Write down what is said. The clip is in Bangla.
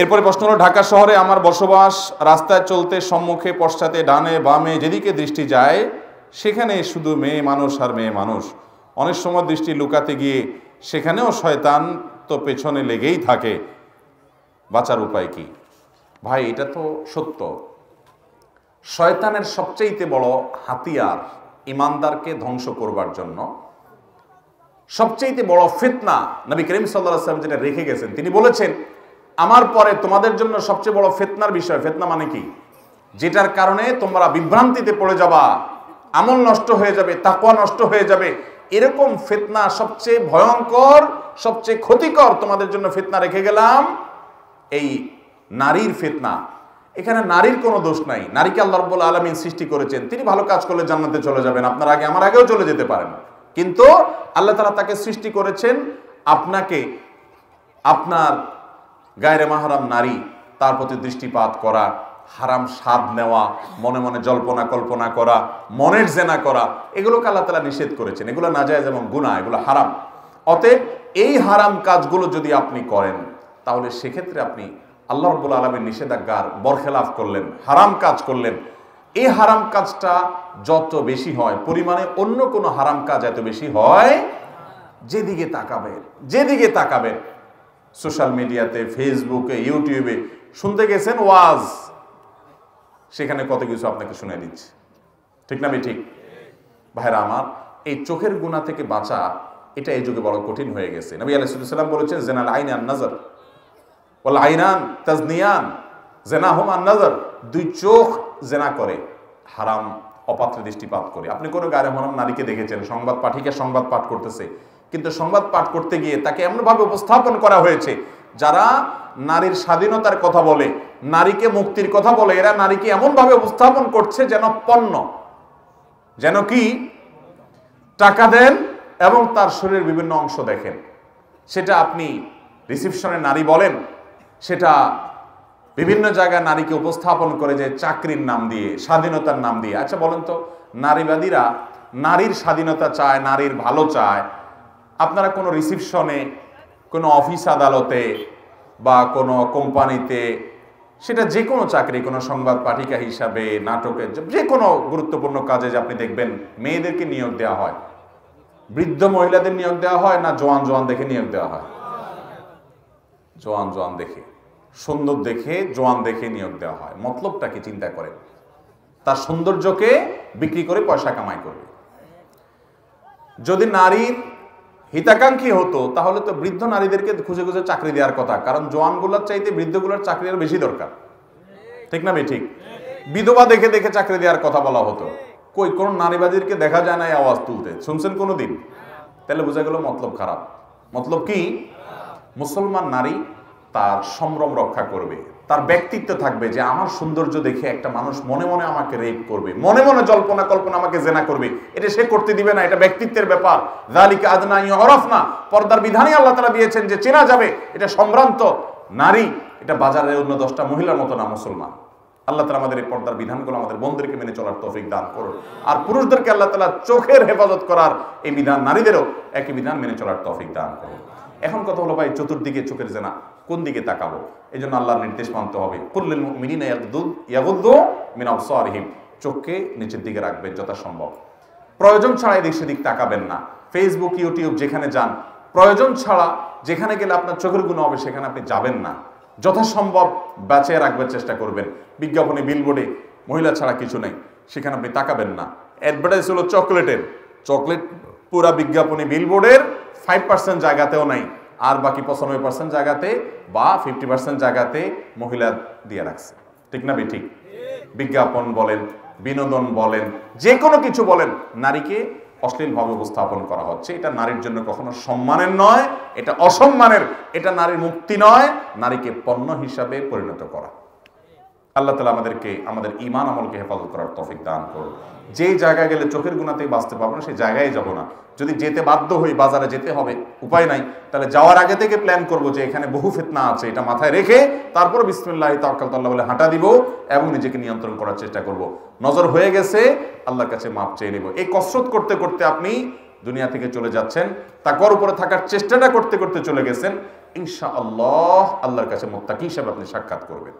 এরপরে প্রশ্ন হলো, ঢাকা শহরে আমার বসবাস রাস্তায় চলতে সম্মুখে পশ্চাতে ডানে বামে যেদিকে দৃষ্টি যায়, সেখানে শুধু মেয়ে মানুষ আর মেয়ে মানুষ। অনেক সময় দৃষ্টি লুকাতে গিয়ে সেখানেও শয়তান তো পেছনে লেগেই থাকে। বাঁচার উপায় কি? ভাই, এটা তো সত্য। শয়তানের সবচেয়েতে বড় হাতিয়ার ইমানদারকে ধ্বংস করবার জন্য। সবচেয়ে বড় ফিতনা নবী করিম সাল্লাহ যেটা রেখে গেছেন, তিনি বলেছেন আমার পরে তোমাদের জন্য সবচেয়ে বড় ফেতনার বিষয়, ফেতনা মানে কি? যেটার কারণে তোমরা বিভ্রান্তিতে পড়ে যাবা, আমল নষ্ট হয়ে যাবে তাকুয়া নষ্ট হয়ে যাবে, এরকম ফেতনা সবচেয়ে ভয়ঙ্কর, সবচেয়ে ক্ষতিকর তোমাদের জন্য ফেতনা রেখে গেলাম, এই নারীর ফেতনা। এখানে নারীর কোনো দোষ নাই। নারীকে আল্লাহ রব্বুল আলমিন সৃষ্টি করেছেন। তিনি ভালো কাজ করলে জান্নাতে চলে যাবেন। আপনার আগে, আমার আগেও চলে যেতে পারেন। কিন্তু আল্লাহ তালা তাকে সৃষ্টি করেছেন আপনাকে, আপনার গায়রে মাহারাম নারী, তার প্রতি দৃষ্টিপাত করা, হারাম স্বাদ নেওয়া, মনে মনে জল্পনা কল্পনা করা, মনের জেনা করা, এগুলোকে আল্লাহ তালা নিষেধ করেছেন। এগুলো না যায় যেমন গুণা এগুলো হারাম। অতএব এই হারাম কাজগুলো যদি আপনি করেন, তাহলে সেক্ষেত্রে আপনি আল্লাহ রব্বুল আলমের নিষেধাজ্ঞার বরখেলাফ করলেন, হারাম কাজ করলেন। এই হারাম কাজটা যত বেশি হয়, পরিমাণে অন্য কোনো হারাম কাজ এত বেশি হয়, যেদিকে তাকাবেন যেদিকে তাকাবেন। সোশ্যাল মিডিয়াতে, ফেসবুকে, ইউটিউবে। শুনতে গেছেন ওয়াজ? সেখানে কত কিছু আপনাকে শুনে দিচ্ছে। ঠিক না ঠিক ভাইরা আমার, এই চোখের গুণা থেকে বাঁচা, এটা এই যুগে বড় কঠিন হয়ে গেছে। নবী আলাইসাল্লাম বলেছেন, জেনাল আইন আন নজর ওল আইনান তাজনিয়ান জেনা হোম আন নজর। দুই চোখ জেনা করে, হারাম, অপাত্রে দৃষ্টিপাত করে। আপনি কোনো গায়ে হরাম নারীকে দেখেছেন? সংবাদ পাঠিকে সংবাদ পাঠ করতেছে। কিন্তু সংবাদ পাঠ করতে গিয়ে তাকে এমনভাবে উপস্থাপন করা হয়েছে, যারা নারীর স্বাধীনতার কথা বলে, নারীকে মুক্তির কথা বলে, এরা নারীকে এমনভাবে উপস্থাপন করছে যেন পণ্য, যেন কি? টাকা দেন এবং তার শরীরের বিভিন্ন অংশ দেখেন। সেটা আপনি রিসিপশনে নারী বলেন, সেটা বিভিন্ন জায়গায় নারীকে উপস্থাপন করে যে চাকরির নাম দিয়ে, স্বাধীনতার নাম দিয়ে। আচ্ছা বলেন তো, নারীবাদীরা নারীর স্বাধীনতা চায়, নারীর ভালো চায় আপনারা কোনো রিসিপশনে কোনো অফিস আদালতে বা কোনো কোম্পানিতে, সেটা যে কোনো চাকরি, কোনো সংবাদ পাঠিকা হিসাবে, নাটকের যে কোনো গুরুত্বপূর্ণ কাজে যে আপনি দেখবেন, মেয়েদেরকে নিয়োগ দেওয়া হয়। বৃদ্ধ মহিলাদের নিয়োগ দেওয়া হয় না জোয়ান জোয়ান দেখে নিয়োগ দেওয়া হয়? জোয়ান জোয়ান দেখে। সুন্দর দেখে জোয়ান দেখে নিয়োগ দেওয়া হয়। মতলবটা কি চিন্তা করে তার সৌন্দর্যকে বিক্রি করে পয়সা কামাই করবে। যদি নারীর হিতাকাঙ্ক্ষী হতো, তাহলে তো বৃদ্ধ নারীদেরকে খুঁজে খুঁজে চাকরি দেওয়ার কথা। কারণ জোয়ানগুলোর চাইতে বৃদ্ধগুলোর চাকরি আর বেশি দরকার। ঠিক না ঠিক? বিধবা দেখে দেখে চাকরি দেওয়ার কথা বলা হতো। কই, কোন নারীবাদীরকে দেখা যায় না এই আওয়াজ তুলতে? শুনছেন কোনো দিন তাহলে বোঝা গেল মতলব খারাপ। মতলব কি? মুসলমান নারী তার সম্ভ্রম রক্ষা করবে। তার ব্যক্তিত্ব থাকবে যে আমার সৌন্দর্য দেখে একটা মানুষ মনে মনে আমাকে রেপ করবে, মনে মনে জল্পনা কল্পনা আমাকে জেনা করবে। এটা সে করতে দিবে না, এটা ব্যক্তিত্বের ব্যাপার। জালিকা আদনা হরফ না পর্দার বিধানই আল্লাহ তারা দিয়েছেন যে চেনা যাবে, এটা সম্ভ্রান্ত নারী, এটা বাজারের অন্য দশটা মহিলার মতো না মুসলমান। আল্লাহ তালা আমাদের এই পর্দার বিধানগুলো আমাদের বন্ধুদেরকে মেনে চলার তৌফিক দান করুন। আর পুরুষদেরকে আল্লাহ তালা চোখের হেফাজত করার এই বিধান, নারীদেরও একই বিধান মেনে চলার তৌফিক দান করুন। এখন কথা হলো ভাই, চতুর্দিকে চোখের জেনা, কোন দিকে তাকাবো? এই জন্য আল্লাহর নির্দেশ মানতে হবে। চোখকে নিচের দিকে রাখবেন যথাসম্ভব। প্রয়োজন ছাড়া এদিক সেদিক তাকাবেন না। ফেসবুক ইউটিউব যেখানে যান, প্রয়োজন ছাড়া যেখানে গেলে আপনার চোখের গুণ হবে, সেখানে আপনি যাবেন না। যথাসম্ভব বাঁচিয়ে রাখবার চেষ্টা করবেন। বিজ্ঞাপনে বিলবোর্ডে মহিলা ছাড়া কিছু নেই, সেখানে আপনি তাকাবেন না। অ্যাডভার্টাইজ হলো চকলেটের চকলেট পুরা বিজ্ঞাপনী বিলবোর্ডের ফাইভ পার্সেন্ট জায়গাতেও নাই, আর বাকি পঁচানব্বই পার্সেন্ট জায়গাতে বা ফিফটি পার্সেন্ট জায়গাতে মহিলা দিয়ে রাখছে। ঠিক না বে ঠিক বিজ্ঞাপন বলেন, বিনোদন বলেন যে কোনো কিছু বলেন, নারীকে অশ্লীলভাবে উপস্থাপন করা হচ্ছে। এটা নারীর জন্য কখনো সম্মানের নয়, এটা অসম্মানের, এটা নারীর মুক্তি নয়, নারীকে পণ্য হিসাবে পরিণত করা। আল্লাহ তালা আমাদেরকে, আমাদের ইমান আমলকে হেফাজত করার তফিক দান করুন। যে জায়গায় গেলে চোখের গুণাতেই বাঁচতে পারব না, সেই জায়গায় যাব না। যদি যেতে বাধ্য হই, বাজারে যেতে হবে, উপায় নাই, তাহলে যাওয়ার আগে থেকে প্ল্যান করব যে এখানে বহু ফিতনা আছে, এটা মাথায় রেখে তারপর বিসমুল্লাহ তাক্কাল তাল্লাহ বলে হাঁটা দিব এবং নিজেকে নিয়ন্ত্রণ করার চেষ্টা করব। নজর হয়ে গেছে, আল্লাহর কাছে মাপ চেয়ে নেব। এই কসরত করতে করতে আপনি দুনিয়া থেকে চলে যাচ্ছেন তাকর উপরে থাকার চেষ্টাটা করতে করতে চলে গেছেন ইনশা আল্লাহ আল্লাহর কাছে মোত্তাকি হিসাবে আপনি সাক্ষাৎ করবেন।